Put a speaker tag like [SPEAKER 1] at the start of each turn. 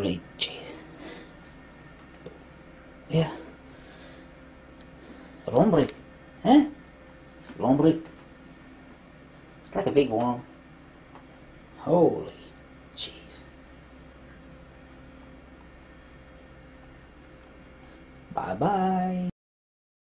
[SPEAKER 1] Holy jeez. Yeah. Lombric. Huh? Lombric. It's like a big worm. Holy jeez. Bye bye.